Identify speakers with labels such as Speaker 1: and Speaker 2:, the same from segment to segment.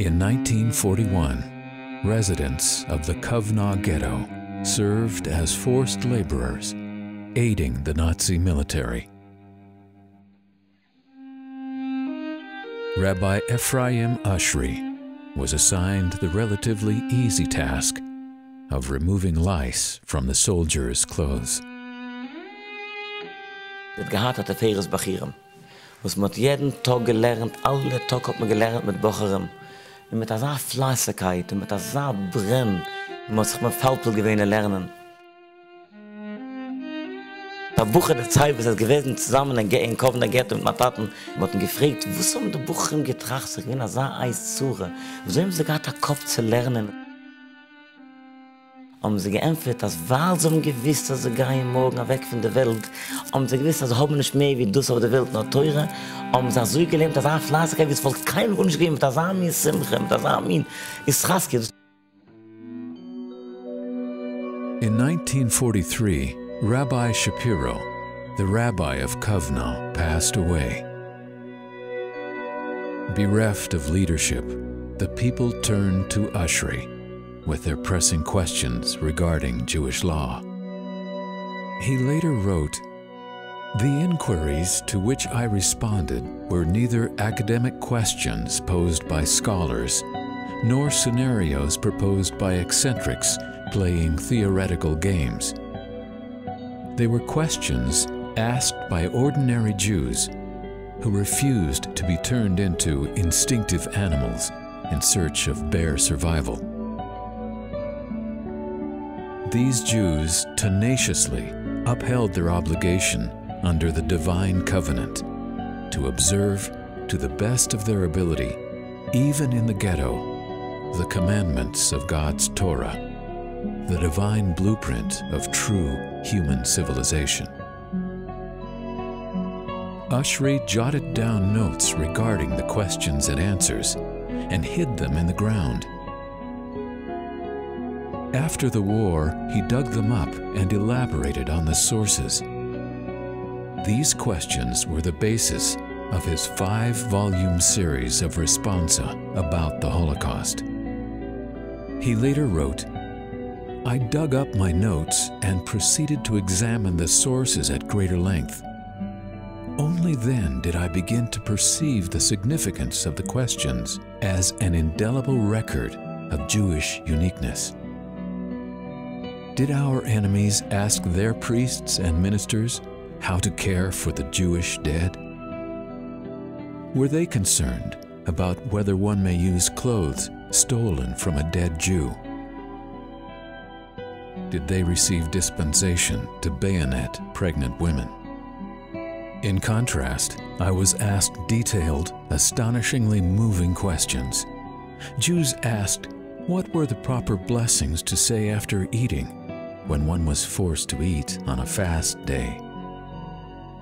Speaker 1: In 1941, residents of the Kovna ghetto served as forced laborers, aiding the Nazi military. Rabbi Ephraim Oshry was assigned the relatively easy task of removing lice from the soldiers' clothes.
Speaker 2: Das hat der Feres Bachirem. Was man jeden Tag gelernt, alle Tag hat man gelernt mit. Und mit dieser Fleißigkeit, und mit dieser Brenn, man sich mit Falpel gewähne lernen. Der Bucher der Zeit, was es gewesen, zusammen in in Kovna Ghetto mit Mataten, hatten gefragt, wo haben die Bucher im Getracht, sich wie eine Eis zuhre? Wo haben sie gehabt, der Kopf zu lernen? Haben sie geämpft, dass weil sie gewiss, dass sie gehen morgen weg von der Welt, haben sie gewiss, dass sie haben nicht mehr wie du auf der Welt noch haben sie so gelähmt, dass ist, wie es kein Wunsch geben, dass Simche, dass er mir Israski.
Speaker 1: In 1943, Rabbi Shapiro, the rabbi of Kovno, passed away. Bereft of leadership, the people turned to Oshry with their pressing questions regarding Jewish law. He later wrote, The inquiries to which I responded were neither academic questions posed by scholars nor scenarios proposed by eccentrics playing theoretical games. They were questions asked by ordinary Jews who refused to be turned into instinctive animals in search of bare survival. These Jews tenaciously upheld their obligation under the divine covenant to observe to the best of their ability, even in the ghetto, the commandments of God's Torah the divine blueprint of true human civilization. Oshry jotted down notes regarding the questions and answers and hid them in the ground. After the war, he dug them up and elaborated on the sources. These questions were the basis of his five-volume series of responsa about the Holocaust. He later wrote, I dug up my notes and proceeded to examine the sources at greater length. Only then did I begin to perceive the significance of the questions as an indelible record of Jewish uniqueness. Did our enemies ask their priests and ministers how to care for the Jewish dead? Were they concerned about whether one may use clothes stolen from a dead Jew? did they receive dispensation to bayonet pregnant women. In contrast, I was asked detailed, astonishingly moving questions. Jews asked what were the proper blessings to say after eating when one was forced to eat on a fast day.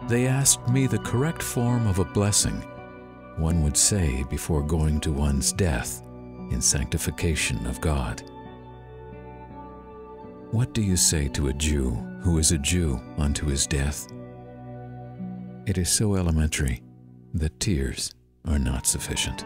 Speaker 1: They asked me the correct form of a blessing one would say before going to one's death in sanctification of God. What do you say to a Jew who is a Jew unto his death? It is so elementary that tears are not sufficient.